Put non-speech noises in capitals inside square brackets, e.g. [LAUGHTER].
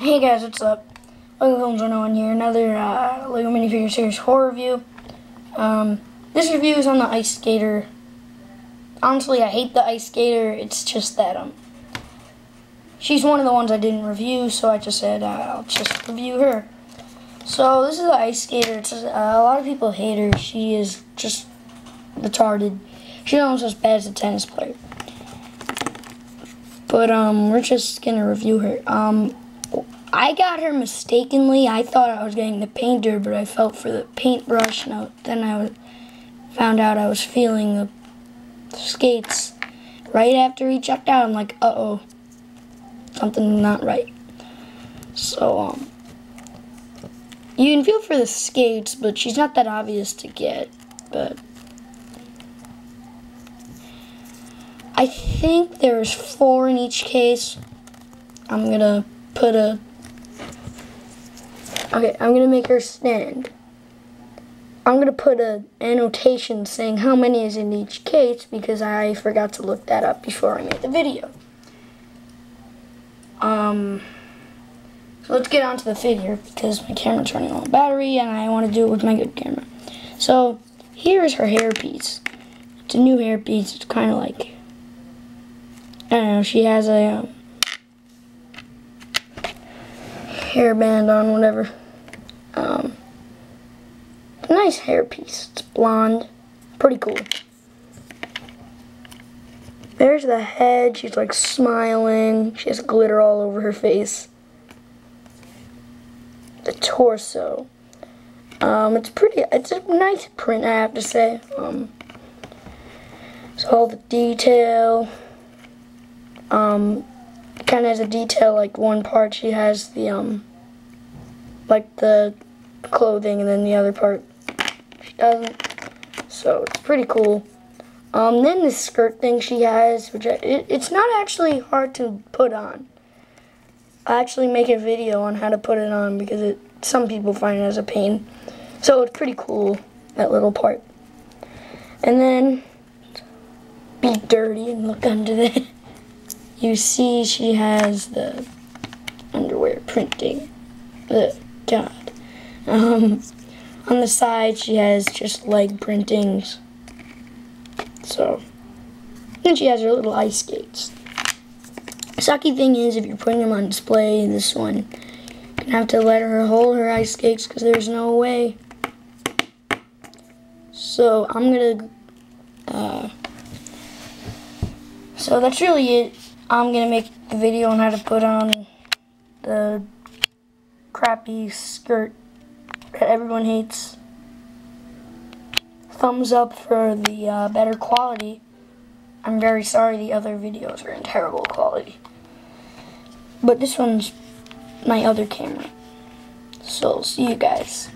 Hey guys, what's up? LegoFilmz101 here, another uh, Lego minifigure series horror review. Um, this review is on the Ice Skater. Honestly, I hate the Ice Skater. It's just that um, she's one of the ones I didn't review, so I just said uh, I'll just review her. So this is the Ice Skater. It's, uh, a lot of people hate her. She is just retarded. She's almost as bad as a tennis player. But um, we're just gonna review her. Um, I got her mistakenly. I thought I was getting the painter, but I felt for the paintbrush. And then I was, found out I was feeling the skates right after he checked out. I'm like, uh oh, something not right. So um, you can feel for the skates, but she's not that obvious to get. But I think there's four in each case. I'm gonna put a Okay, I'm gonna make her stand. I'm gonna put a annotation saying how many is in each case because I forgot to look that up before I made the video. Um, so let's get on to the figure because my camera's running on battery and I want to do it with my good camera. So here is her hairpiece. It's a new hairpiece. It's kind of like I don't know. She has a um, hairband on, whatever. Um, nice hairpiece. It's blonde. Pretty cool. There's the head. She's like smiling. She has glitter all over her face. The torso. Um, it's pretty, it's a nice print, I have to say. Um, so all the detail. Um, kind of has a detail, like one part she has the, um, like the clothing and then the other part she doesn't. So it's pretty cool. Um, then the skirt thing she has, which I, it, it's not actually hard to put on. I actually make a video on how to put it on because it some people find it as a pain. So it's pretty cool, that little part. And then, be dirty and look under there. [LAUGHS] You see she has the underwear printing. The God. Um, on the side, she has just leg printings. So, and she has her little ice skates. Sucky thing is, if you're putting them on display, this one, you're gonna have to let her hold her ice skates because there's no way. So, I'm gonna, uh, so that's really it. I'm gonna make the video on how to put on the crappy skirt that everyone hates. Thumbs up for the uh, better quality. I'm very sorry the other videos are in terrible quality. But this one's my other camera. So, see you guys.